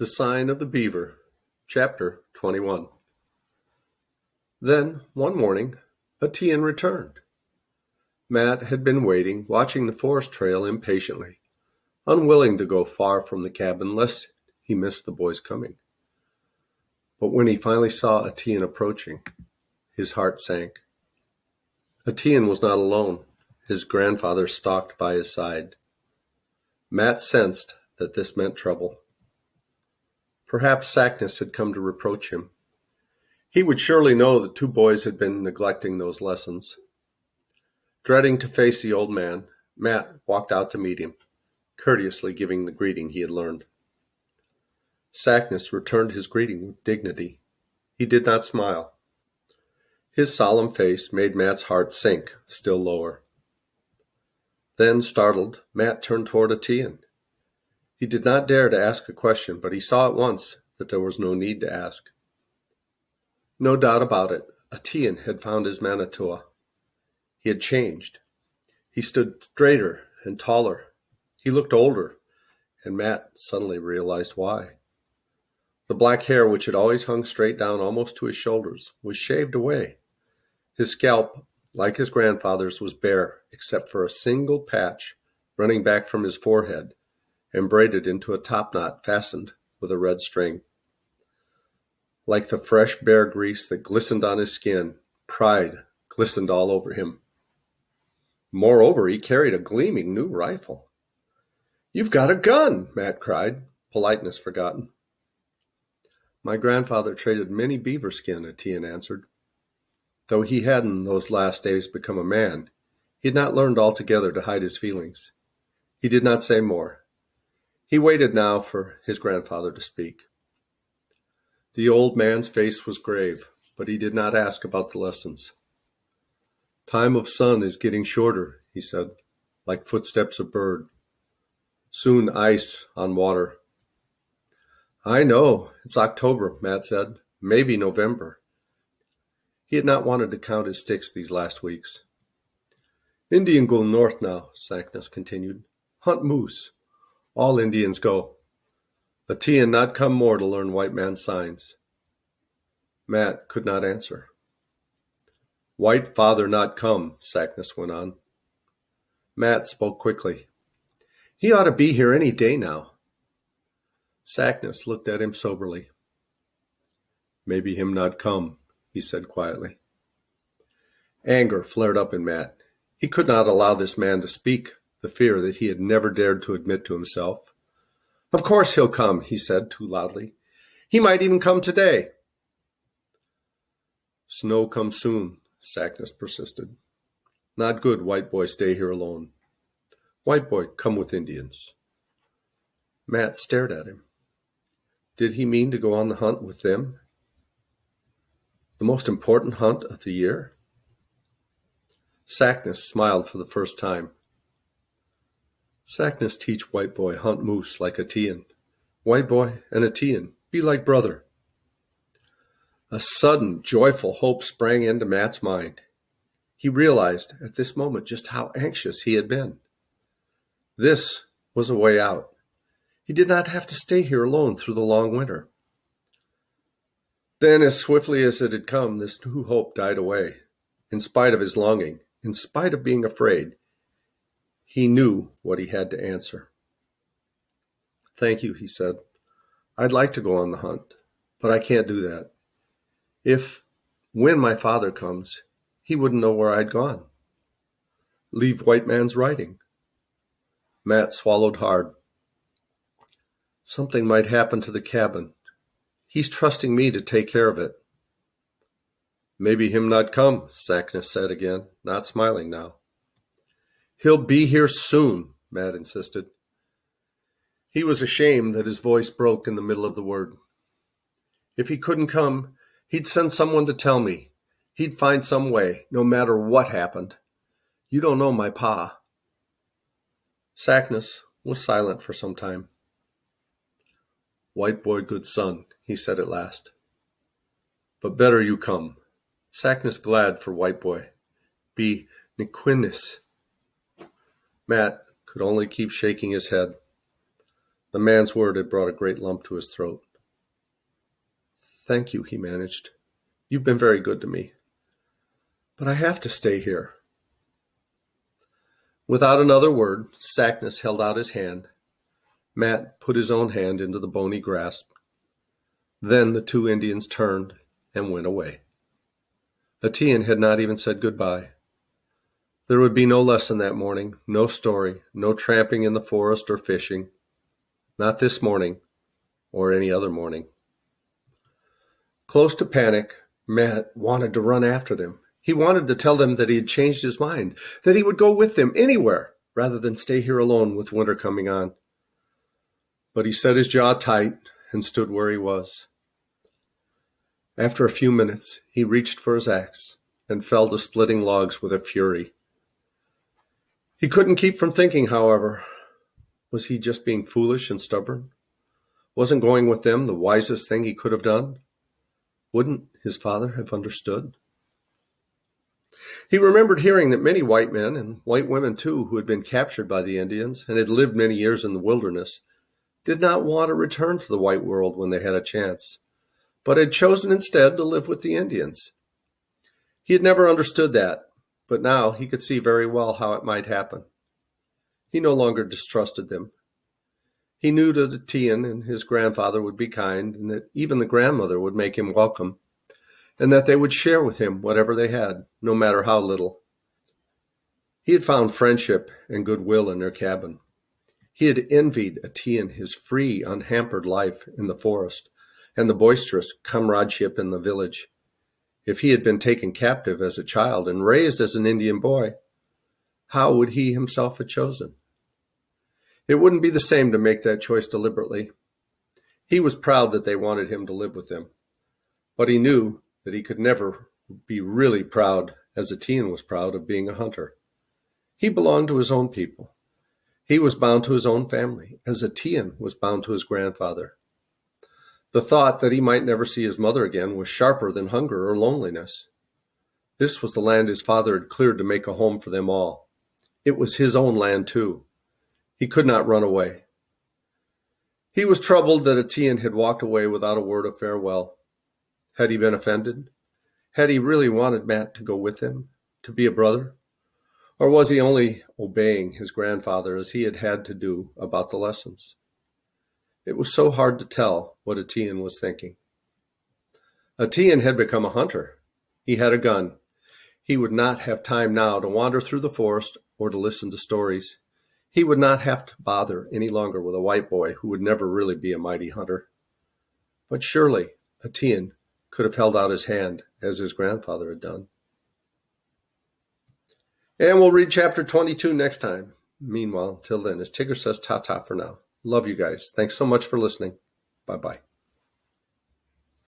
The Sign of the Beaver, Chapter 21 Then, one morning, Attean returned. Matt had been waiting, watching the forest trail impatiently, unwilling to go far from the cabin lest he miss the boys coming. But when he finally saw Attean approaching, his heart sank. Attean was not alone. His grandfather stalked by his side. Matt sensed that this meant trouble. Perhaps Saknis had come to reproach him. He would surely know the two boys had been neglecting those lessons. Dreading to face the old man, Matt walked out to meet him, courteously giving the greeting he had learned. Saknis returned his greeting with dignity. He did not smile. His solemn face made Matt's heart sink still lower. Then, startled, Matt turned toward Attean. He did not dare to ask a question, but he saw at once that there was no need to ask. No doubt about it, Attean had found his Manitoua. He had changed. He stood straighter and taller. He looked older, and Matt suddenly realized why. The black hair, which had always hung straight down almost to his shoulders, was shaved away. His scalp, like his grandfather's, was bare, except for a single patch running back from his forehead and braided into a topknot fastened with a red string. Like the fresh bear grease that glistened on his skin, pride glistened all over him. Moreover, he carried a gleaming new rifle. You've got a gun, Matt cried, politeness forgotten. My grandfather traded many beaver skin, Attean answered. Though he had in those last days become a man, he had not learned altogether to hide his feelings. He did not say more. He waited now for his grandfather to speak. The old man's face was grave, but he did not ask about the lessons. Time of sun is getting shorter, he said, like footsteps of bird. Soon ice on water. I know, it's October, Matt said. Maybe November. He had not wanted to count his sticks these last weeks. Indian go north now, Saknis continued. Hunt moose. All Indians go. Attean not come more to learn white man's signs. Matt could not answer. White father not come, Saknis went on. Matt spoke quickly. He ought to be here any day now. Saknis looked at him soberly. Maybe him not come, he said quietly. Anger flared up in Matt. He could not allow this man to speak the fear that he had never dared to admit to himself. Of course he'll come, he said too loudly. He might even come today. Snow come soon, Saknis persisted. Not good white boy stay here alone. White boy come with Indians. Matt stared at him. Did he mean to go on the hunt with them? The most important hunt of the year? Saknis smiled for the first time. Saknis teach white boy hunt moose like Attean. White boy and Attean be like brother. A sudden, joyful hope sprang into Matt's mind. He realized at this moment just how anxious he had been. This was a way out. He did not have to stay here alone through the long winter. Then, as swiftly as it had come, this new hope died away. In spite of his longing, in spite of being afraid, he knew what he had to answer. Thank you, he said. I'd like to go on the hunt, but I can't do that. If, when my father comes, he wouldn't know where I'd gone. Leave white man's writing. Matt swallowed hard. Something might happen to the cabin. He's trusting me to take care of it. Maybe him not come, Saknis said again, not smiling now. He'll be here soon, Matt insisted. He was ashamed that his voice broke in the middle of the word. If he couldn't come, he'd send someone to tell me. He'd find some way, no matter what happened. You don't know my pa. Saknis was silent for some time. White boy, good son, he said at last. But better you come. Saknis glad for white boy. Be Niquinis Matt could only keep shaking his head. The man's word had brought a great lump to his throat. Thank you, he managed. You've been very good to me. But I have to stay here. Without another word, Saknis held out his hand. Matt put his own hand into the bony grasp. Then the two Indians turned and went away. Attean had not even said goodbye. There would be no lesson that morning, no story, no tramping in the forest or fishing. Not this morning, or any other morning. Close to panic, Matt wanted to run after them. He wanted to tell them that he had changed his mind, that he would go with them anywhere rather than stay here alone with winter coming on. But he set his jaw tight and stood where he was. After a few minutes, he reached for his axe and fell to splitting logs with a fury. He couldn't keep from thinking, however, was he just being foolish and stubborn? Wasn't going with them the wisest thing he could have done? Wouldn't his father have understood? He remembered hearing that many white men, and white women too, who had been captured by the Indians and had lived many years in the wilderness, did not want to return to the white world when they had a chance, but had chosen instead to live with the Indians. He had never understood that, but now he could see very well how it might happen. He no longer distrusted them. He knew that Attean and his grandfather would be kind, and that even the grandmother would make him welcome, and that they would share with him whatever they had, no matter how little. He had found friendship and goodwill in their cabin. He had envied Attean his free, unhampered life in the forest and the boisterous comradeship in the village. If he had been taken captive as a child and raised as an Indian boy, how would he himself have chosen? It wouldn't be the same to make that choice deliberately. He was proud that they wanted him to live with them, but he knew that he could never be really proud as Attean was proud of being a hunter. He belonged to his own people. He was bound to his own family, as a Attean was bound to his grandfather. The thought that he might never see his mother again was sharper than hunger or loneliness. This was the land his father had cleared to make a home for them all. It was his own land, too. He could not run away. He was troubled that Attean had walked away without a word of farewell. Had he been offended? Had he really wanted Matt to go with him, to be a brother? Or was he only obeying his grandfather as he had had to do about the lessons? It was so hard to tell what Attean was thinking. Attean had become a hunter. He had a gun. He would not have time now to wander through the forest or to listen to stories. He would not have to bother any longer with a white boy who would never really be a mighty hunter. But surely Attean could have held out his hand as his grandfather had done. And we'll read chapter 22 next time. Meanwhile, till then, as Tigger says, ta ta for now. Love you guys. Thanks so much for listening. Bye bye.